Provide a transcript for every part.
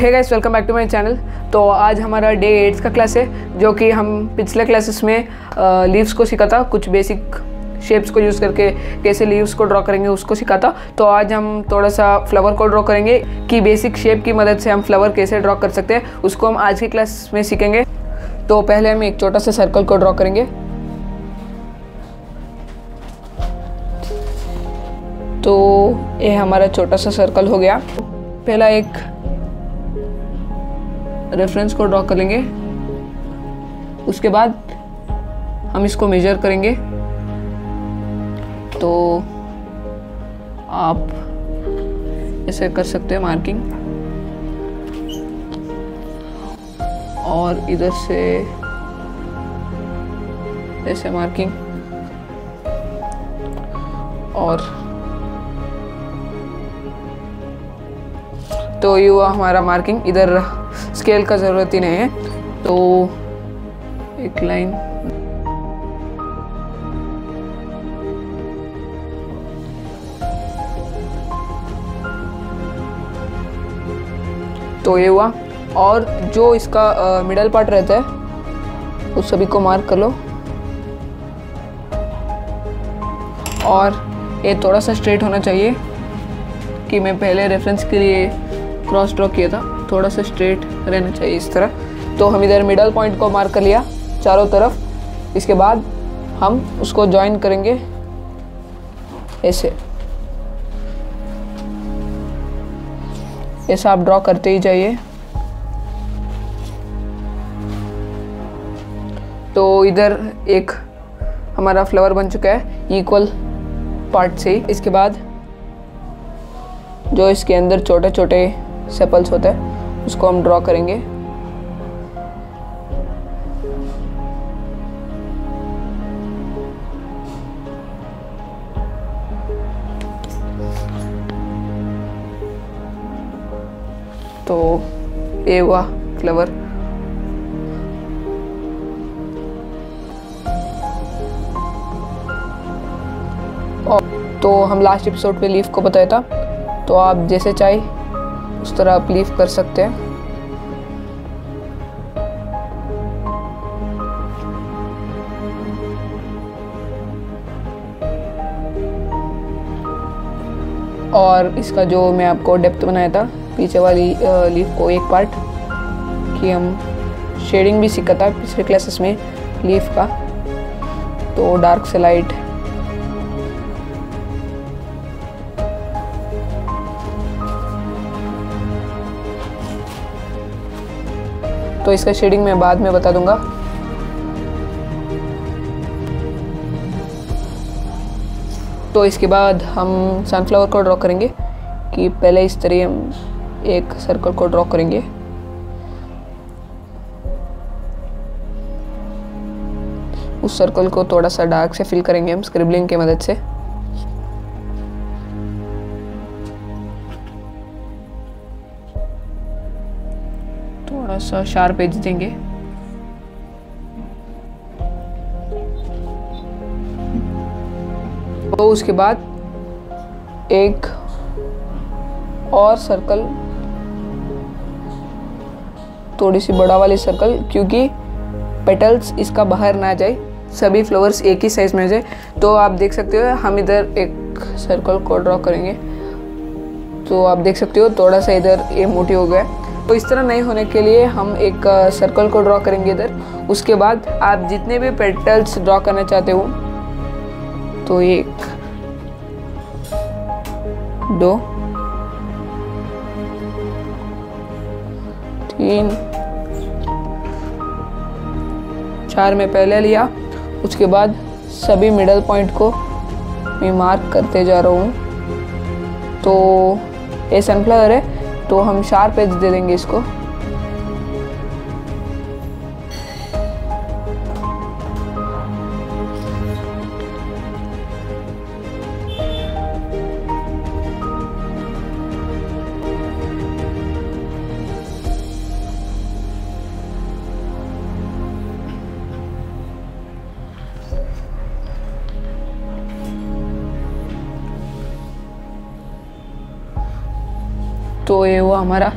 Hey guys welcome back to my channel तो आज हमारा डे एट्स का क्लास है, जो कि हम पिछले क्लासेस में लीव्स को सीखा था, कुछ बेसिक शेप्स को यूज़ करके, कैसे लीव्स को ड्रॉ करेंगे उसको सीखा था। तो आज हम थोड़ा सा फ्लावर को ड्रॉ करेंगे, कि बेसिक शेप की मदद से हम फ्लावर कैसे ड्रॉ कर सकते हैं, उसको हम आज की क्लास में सीखेंगे। तो पहले हम एक छोटा सा सर्कल को ड्रॉ करेंगे। तो ये हमारा छोटा सा सर्कल हो गया। पहला एक रेफरेंस को ड्रॉ कर लेंगे उसके बाद हम इसको मेजर करेंगे। तो आप ऐसे कर सकते हैं मार्किंग और इधर से ऐसे मार्किंग और तो ये हुआ हमारा मार्किंग इधर स्केल का ज़रूरत ही नहीं है। तो एक लाइन तो ये हुआ। और जो इसका मिडल पार्ट रहता है, उस सभी को मार्क कर लो। और ये थोड़ा सा स्ट्रेट होना चाहिए, कि मैं पहले रेफरेंस के लिए क्रॉस ड्रॉ किया था। थोड़ा सा स्ट्रेट रहना चाहिए इस तरह। तो हम इधर मिडल पॉइंट को मार्क कर लिया, चारों तरफ़। इसके बाद हम उसको ज्वाइन करेंगे ऐसे। ऐसा आप ड्रॉ करते ही जाइए। तो इधर एक हमारा फ्लावर बन चुका है इक्वल पार्ट से। इसके बाद जो इसके अंदर छोटे छोटे सेपल्स होते हैं उसको हम ड्रॉ करेंगे। तो ये हुआ फ्लावर तो हम लास्ट एपिसोड पे लीफ को बताया था। तो आप जैसे चाहे उस तरह आप लीफ कर सकते हैं। और इसका जो मैं आपको डेप्थ बनाया था, पीछे वाली लीफ को एक पार्ट कि हम शेडिंग भी सीखा था पिछले क्लासेस में लीफ का। तो डार्क से लाइट तो इसका शेडिंग मैं बाद में बता दूँगा। तो इसके बाद हम सनफ्लावर को ड्रॉ करेंगे कि पहले इस तरह हम एक सर्कल को ड्रॉ करेंगे। उस सर्कल को थोड़ा सा डार्क से फिल करेंगे हम स्क्रिबलिंग की मदद से। सा शार्प एज देंगे। तो उसके बाद एक और सर्कल थोड़ी सी बड़ा वाली सर्कल क्योंकि पेटल्स इसका बाहर ना जाए, सभी फ्लावर्स एक ही साइज़ में जाए तो आप देख सकते हो, हम इधर एक सर्कल को ड्रॉ करेंगे। तो आप देख सकते हो, थोड़ा सा इधर ये मोटी हो गया। तो इस तरह नहीं होने के लिए हम एक सर्कल को ड्रॉ करेंगे इधर। उसके बाद आप जितने भी पेटल्स ड्रॉ करना चाहते हो तो एक, दो, तीन, चार में पहले लिया। उसके बाद सभी मिडल पॉइंट को मैं मार्क करते जा रहा हूँ। तो ये सनफ्लावर है। तो हम शार्प एज दे देंगे इसको। तो ये हुआ हमारा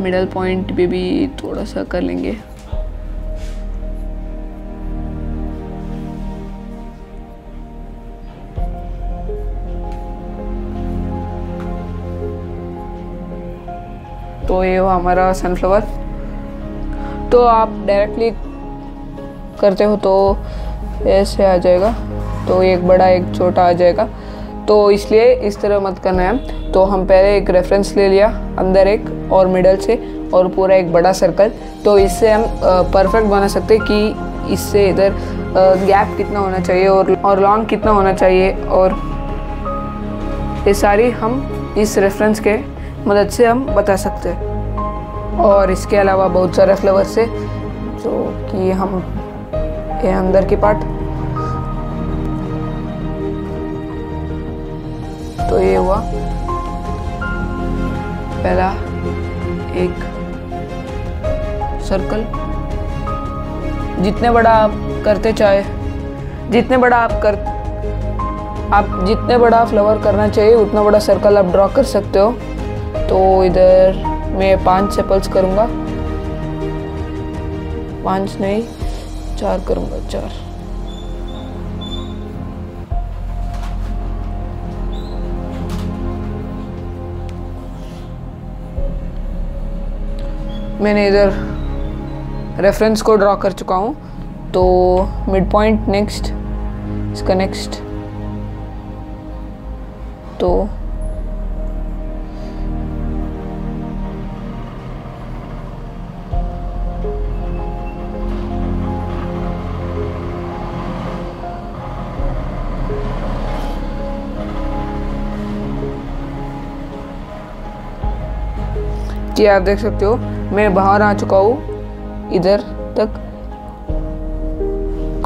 मिडल पॉइंट पे भी थोड़ा सा कर लेंगे। तो ये हुआ हमारा सनफ्लावर तो आप डायरेक्टली करते हो तो ऐसे आ जाएगा। तो एक बड़ा एक छोटा आ जाएगा। तो इसलिए इस तरह मत करना है। तो हम पहले एक रेफरेंस ले लिया, अंदर एक और मिडल से, और पूरा एक बड़ा सर्कल तो इससे हम परफेक्ट बना सकते कि इससे इधर गैप कितना होना चाहिए और और लॉन्ग कितना होना चाहिए। और ये सारी हम इस रेफरेंस के मदद से हम बता सकते हैं। और इसके अलावा बहुत सारे फ्लेवर्स है, जो कि हम, ये अंदर की पार्ट ये हुआ। पहला एक सर्कल जितने बड़ा आप करते चाहे, जितने बड़ा आप कर, आप जितने बड़ा फ्लावर करना चाहिए, उतना बड़ा सर्कल आप ड्रॉ कर सकते हो। तो इधर मैं पाँच सेपल्स करूँगा। पाँच नहीं, चार करूँगा, चार। मैंने इधर रेफरेंस को ड्रॉ कर चुका हूँ तो मिड पॉइंट नेक्स्ट इसका नेक्स्ट तो आप देख सकते हो मैं बाहर आ चुका हूँ, इधर तक।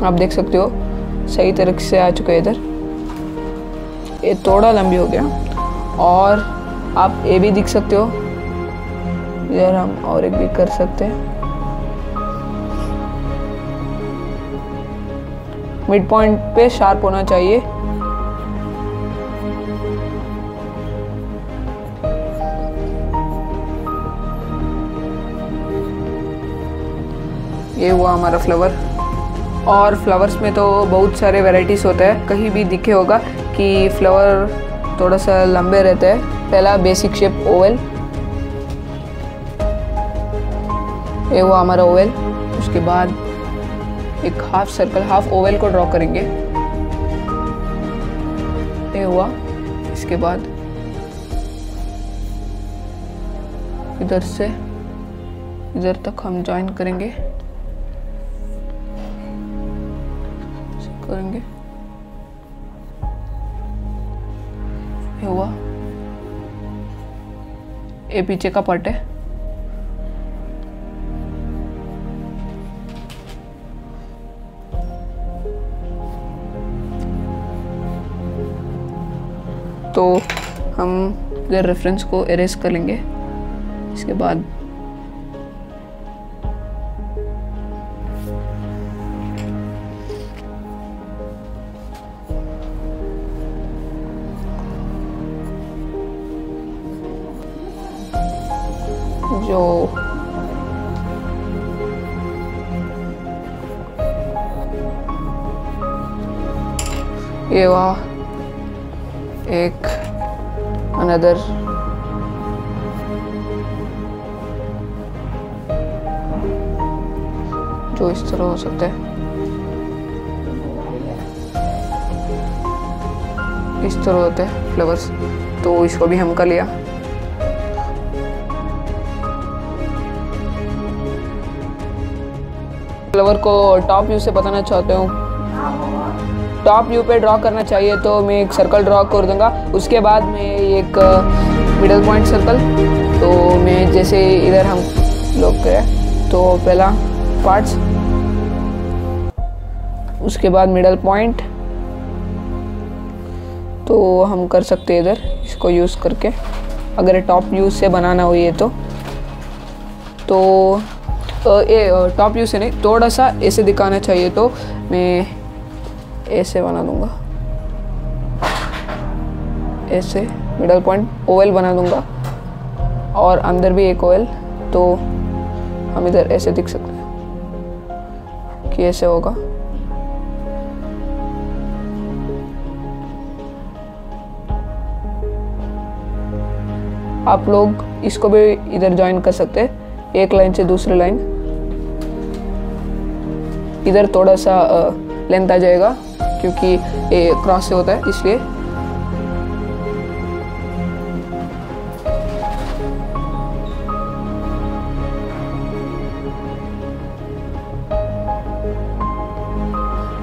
आप देख सकते हो, सही तरह से आ चुका है इधर। ये थोड़ा लंबी हो गया। और आप ये भी दिख सकते हो, इधर हम और एक भी कर सकते हैं। मिड पॉइंट पे शार्प होना चाहिए। ये हुआ हमारा फ्लावर और फ्लावर्स में तो बहुत सारे वैरायटीज़ होते हैं। कहीं भी दिखे होगा कि फ्लावर थोड़ा सा लंबे रहते हैं। पहला बेसिक शेप ओवल ये हुआ हमारा ओवल उसके बाद एक हाफ़ सर्कल हाफ़ ओवल को ड्रॉ करेंगे। ये हुआ। इसके बाद इधर से, इधर तक हम ज्वाइन करेंगे। करेंगे। ये हुआ। ये पीछे का पार्ट है। तो हम रेफरेंस को एरेज कर लेंगे। इसके बाद ये हुआ एक अनदर जो इस तरह हो सकता है। इस तरह होते हैं फ्लावर्स तो इसको भी हम कर लिया। फ्लावर को टॉप व्यू से बताना चाहते हूँ। टॉप व्यू पे ड्रॉ करना चाहिए तो मैं एक सर्कल ड्रॉ कर दूँगा। उसके बाद मैं एक मिडल पॉइंट सर्कल तो मैं जैसे इधर हम लोग करें तो पहला पार्ट्स उसके बाद मिडल पॉइंट तो हम कर सकते इधर, इसको यूज़ करके। अगर टॉप व्यू से बनाना हो ये तो। तो ये टॉप व्यू से नहीं, थोड़ा सा ऐसे दिखाना चाहिए तो मैं ऐसे बना दूँगा। ऐसे मिडल पॉइंट ओवल बना दूँगा। और अंदर भी एक ओवल तो हम इधर ऐसे दिख सकते हैं कि ऐसे होगा। आप लोग इसको भी इधर ज्वाइन कर सकते हैं, एक लाइन से दूसरी लाइन इधर थोड़ा सा लेंथ आ जाएगा। क्योंकि ये क्रॉस से होता है, इसलिए।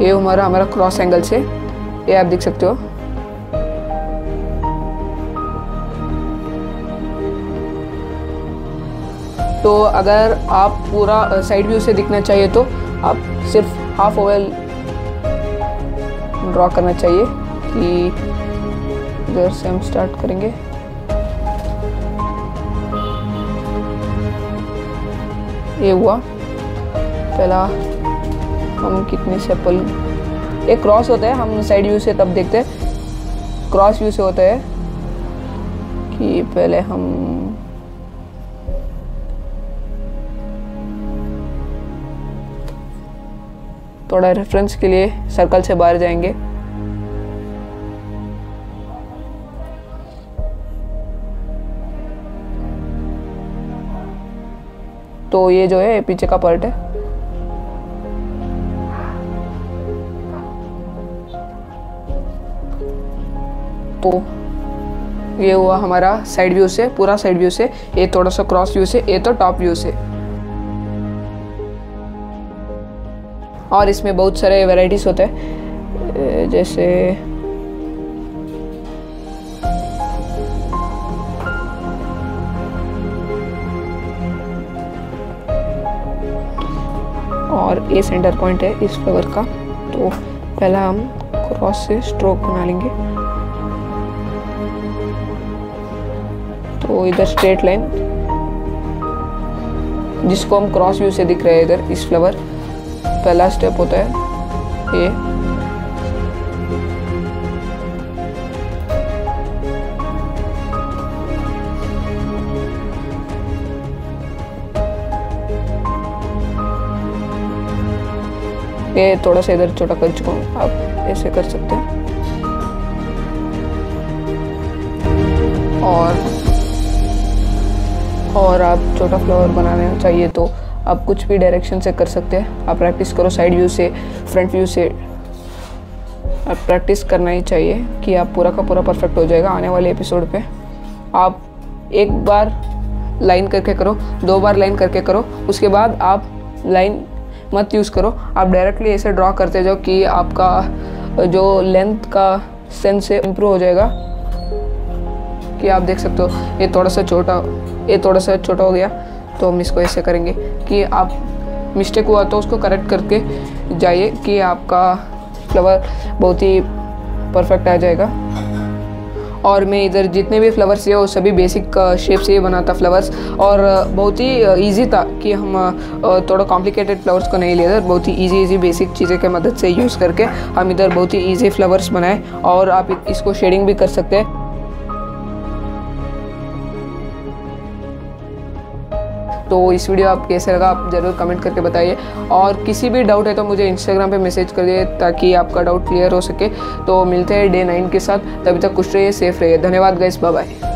ये हमारा हमारा क्रॉस एंगल से, ये आप देख सकते हो। तो अगर आप पूरा साइड व्यू से दिखना चाहिए तो आप सिर्फ़ हाफ़ ओवल ड्रॉ करना चाहिए कि इधर से हम स्टार्ट करेंगे। ये हुआ। पहला, हम कितने सेपल एक क्रॉस होता है, हम साइड व्यू से तब देखते हैं। क्रॉस व्यू से होता है कि पहले हम थोड़ा रेफरेंस के लिए सर्कल से बाहर जाएँगे। तो ये जो है पीछे का पार्ट है। तो ये हुआ हमारा साइड व्यू से, पूरा साइड व्यू से, ये थोड़ा सा क्रॉस व्यू से, ये तो टॉप व्यू से। और इसमें बहुत सारे वैरायटीज होते हैं। जैसे और ये सेंटर पॉइंट है इस फ्लावर का। तो पहला हम क्रॉस से स्ट्रोक बना लेंगे। तो इधर स्ट्रेट लाइन जिसको हम क्रॉस व्यू से दिख रहे हैं इधर, इस फ्लावर पहला स्टेप होता है ये। ये थोड़ा सा इधर छोटा कर चुका हूँ, आप ऐसे कर सकते हैं। और और आप छोटा फ्लावर बनाना चाहिए तो आप कुछ भी डायरेक्शन से कर सकते हैं। आप प्रैक्टिस करो साइड व्यू से फ्रंट व्यू से। आप प्रैक्टिस करना ही चाहिए कि आप पूरा का पूरा परफेक्ट हो जाएगा आने वाले एपिसोड पे। आप एक बार लाइन करके करो, दो बार लाइन करके करो, उसके बाद आप लाइन मत यूज़ करो। आप डायरेक्टली ऐसे ड्रॉ करते जाओ कि आपका जो लेंथ का सेंस है इम्प्रूव हो जाएगा। कि आप देख सकते हो, ये थोड़ा सा छोटा, ये थोड़ा सा छोटा हो गया। तो हम इसको ऐसे करेंगे कि आप मिस्टेक हुआ तो उसको करेक्ट करके जाइए कि आपका फ्लावर बहुत ही परफेक्ट आ जाएगा। और मैं इधर जितने भी फ्लावर्स है, वो सभी बेसिक शेप से ही बनाता फ्लावर्स और बहुत ही इजी था कि हम थोड़ा कॉम्प्लिकेटेड फ्लावर्स को नहीं लिए बहुत ही इजी इजी बेसिक चीज़ें के मदद से यूज़ करके हम इधर बहुत ही इजी फ्लावर्स बनाए। और आप इसको शेडिंग भी कर सकते हैं। तो इस वीडियो आप कैसे लगा आप ज़रूर कमेंट करके बताइए। और किसी भी डाउट है तो मुझे इंस्टाग्राम पे मैसेज करिए ताकि आपका डाउट क्लियर हो सके। तो मिलते हैं डे नाइन के साथ। तभी तक कुछ रहिए सेफ़ रहिए। धन्यवाद गैस बाय बाय